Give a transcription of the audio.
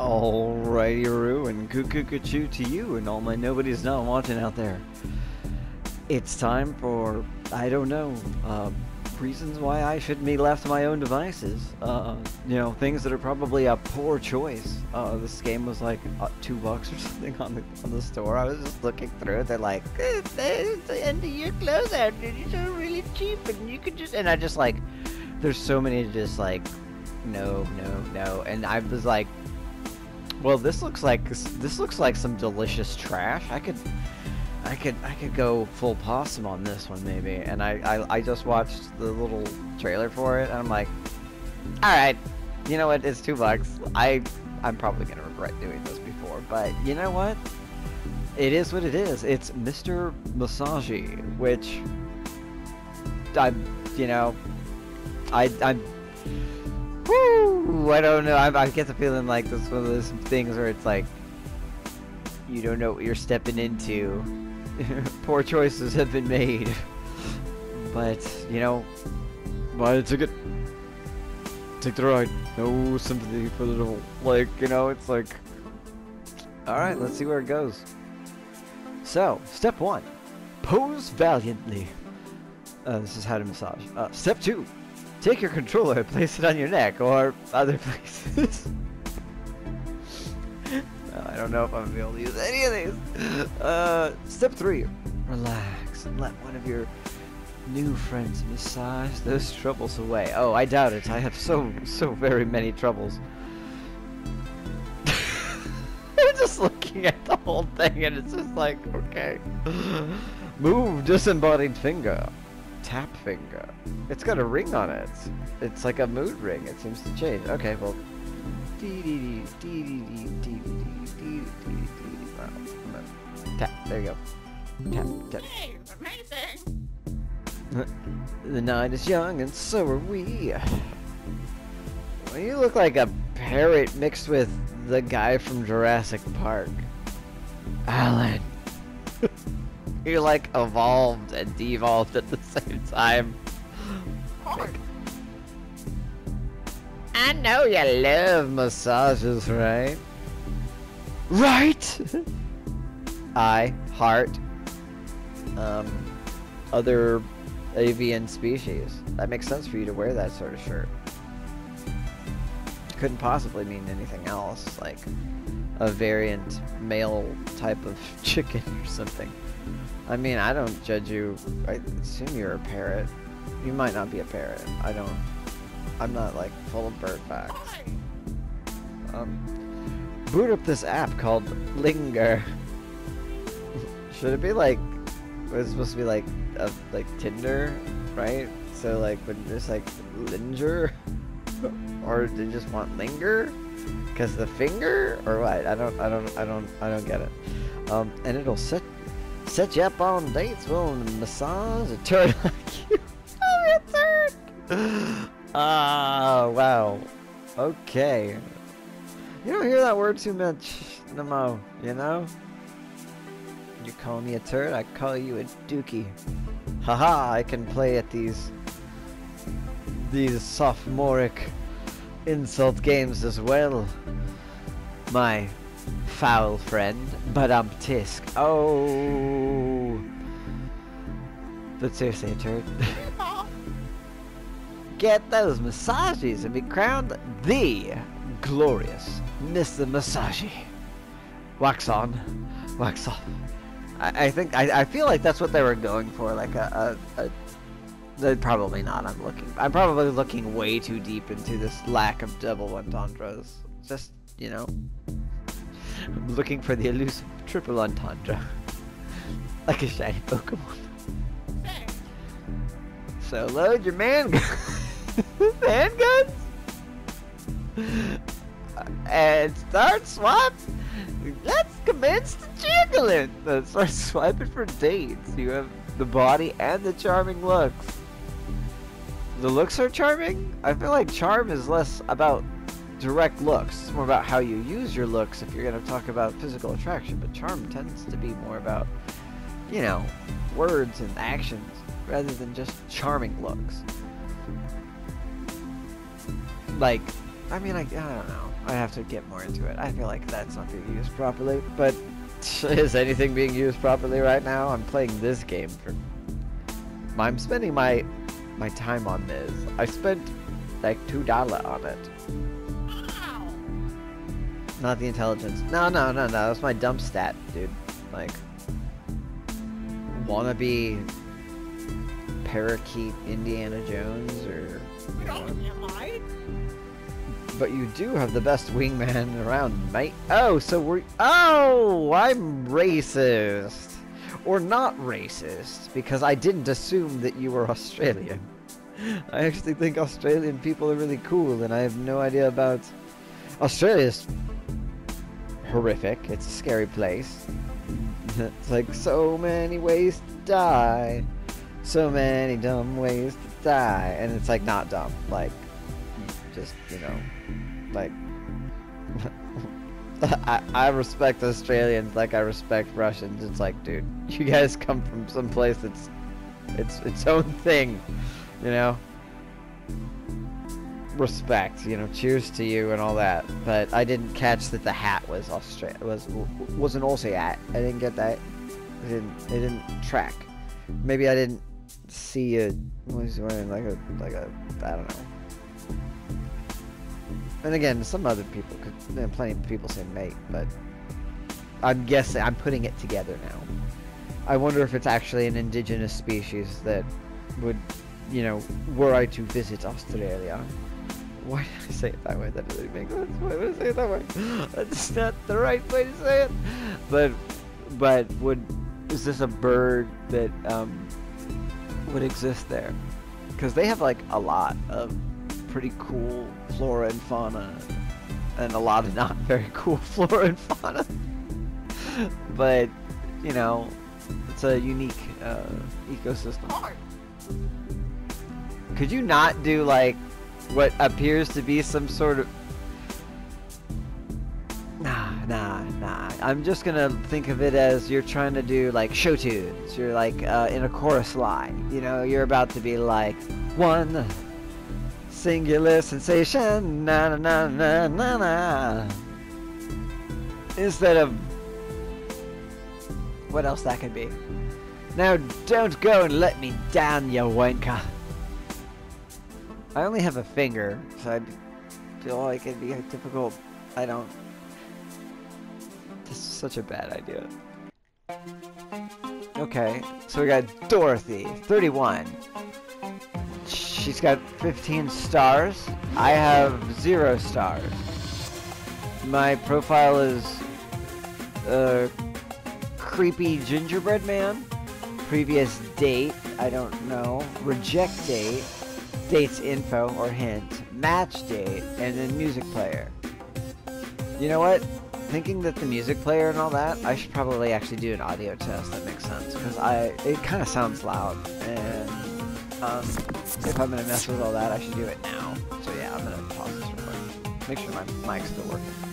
Alrighty, Roo, and cuckoo to you and all my nobody's not watching out there. It's time for, I don't know, uh, reasons why I shouldn't be left to my own devices. Uh, you know, things that are probably a poor choice. Uh, this game was like uh, two bucks or something on the on the store. I was just looking through it. They're like, it's, it's the end of your closeout, dude. These are really cheap, and you could just. And I just like, there's so many just like, no, no, no. And I was like, well, this looks like this looks like some delicious trash. I could. I could I could go full possum on this one maybe, and I, I I just watched the little trailer for it, and I'm like, all right, you know what? It's two bucks. I I'm probably gonna regret doing this before, but you know what? It is what it is. It's Mr. Massagy, which I'm, you know I I'm. Whoo, I don't know. I, I get the feeling like this one of those things where it's like you don't know what you're stepping into. Poor choices have been made. But, you know, buy a ticket. Take the ride. No sympathy for the devil. Like, you know, it's like... Alright, let's see where it goes. So, step one. Pose valiantly. Uh, this is how to massage. Uh, step two. Take your controller, and place it on your neck, or other places. I don't know if I'm gonna be able to use any of these. Uh, step three, relax and let one of your new friends massage those troubles away. Oh, I doubt it. I have so, so very many troubles. I'm just looking at the whole thing and it's just like, okay. Move disembodied finger. Tap finger. It's got a ring on it. It's like a mood ring. It seems to change. Okay, well. Tap. There you go. Tap. Tap. Hey, amazing! The night is young and so are we. Well, you look like a parrot mixed with the guy from Jurassic Park. Alan. You're like evolved and devolved at the same time. I know you love massages, right? Right! I heart um, other avian species. That makes sense for you to wear that sort of shirt. Couldn't possibly mean anything else, like a variant male type of chicken or something. I mean, I don't judge you. I assume you're a parrot. You might not be a parrot. I don't. I'm not like full of bird facts. Um, boot up this app called Linger. Should it be like? It's supposed to be like a, like Tinder, right? So like, would just like Linger, or do you just want Linger? Cause the finger, or what? I don't, I don't, I don't, I don't get it. Um, and it'll set set you up on dates, will massage a turd like you. Oh, a turd. Ah, wow. Okay. You don't hear that word too much no you know? You call me a turd, I call you a dookie. Haha, I can play at these these sophomoric insult games as well. My foul friend, but I'm tisk. Oh But seriously, turd. Get those massages and be crowned the glorious Mr. Massagy. Wax on, wax off. I, I think I, I feel like that's what they were going for, like a, a, a probably not. I'm looking. I'm probably looking way too deep into this lack of double entendres. Just you know, I'm looking for the elusive triple entendre, like a shiny Pokemon. So load your man handguns and start swap. Let's commence the jiggling. Let's start swiping for dates. You have the body and the charming looks. The looks are charming. I feel like charm is less about direct looks. It's more about how you use your looks if you're going to talk about physical attraction. But charm tends to be more about, you know, words and actions rather than just charming looks. Like, I mean, I, I don't know. I have to get more into it. I feel like that's not being used properly. But is anything being used properly right now? I'm playing this game for. I'm spending my my time on this. I spent like two dollar on it. Not the intelligence. No, no, no, no. That's my dump stat, dude. Like, wanna be parakeet Indiana Jones or. you know, Don't you like? But you do have the best wingman around, mate. Oh, so we're. Oh, I'm racist. Or not racist, because I didn't assume that you were Australian. I actually think Australian people are really cool, and I have no idea about. Australia's horrific. It's a scary place. it's like so many ways to die. So many dumb ways to die. And it's like not dumb. Like, just, you know, like. I, I respect Australians like I respect Russians. It's like, dude, you guys come from some place that's it's its own thing, you know. Respect, you know. Cheers to you and all that. But I didn't catch that the hat was Austra was was an Aussie hat. I didn't get that. I didn't. It didn't track. Maybe I didn't see a. What was he wearing? Like a like a. I don't know. And again, some other people could. There are plenty of people say mate, but I'm guessing. I'm putting it together now. I wonder if it's actually an indigenous species that would, you know, were I to visit Australia. Why did I say it that way? That doesn't make sense. Why would I say it that way? That's not the right way to say it. But, but would is this a bird that um, would exist there? Because they have like a lot of pretty cool flora and fauna, and a lot of not very cool flora and fauna. but you know, it's a unique uh, ecosystem. Could you not do like what appears to be some sort of Nah, nah, nah. I'm just gonna think of it as you're trying to do like show tunes. You're like uh, in a chorus line. You know, you're about to be like one singular sensation, na na na na na na. Instead of what else that could be. Now don't go and let me down, you wanker. I only have a finger, so I feel like it'd be difficult. I don't. This is such a bad idea. Okay, so we got Dorothy, 31. She's got 15 stars. I have zero stars. My profile is uh, creepy gingerbread man. Previous date, I don't know. Reject date. Dates info or hint. Match date. And then music player. You know what? Thinking that the music player and all that, I should probably actually do an audio test. That makes sense because I it kind of sounds loud, and um, if I'm gonna mess with all that, I should do it now. So yeah, I'm gonna pause this real quick. Make sure my mic's still working.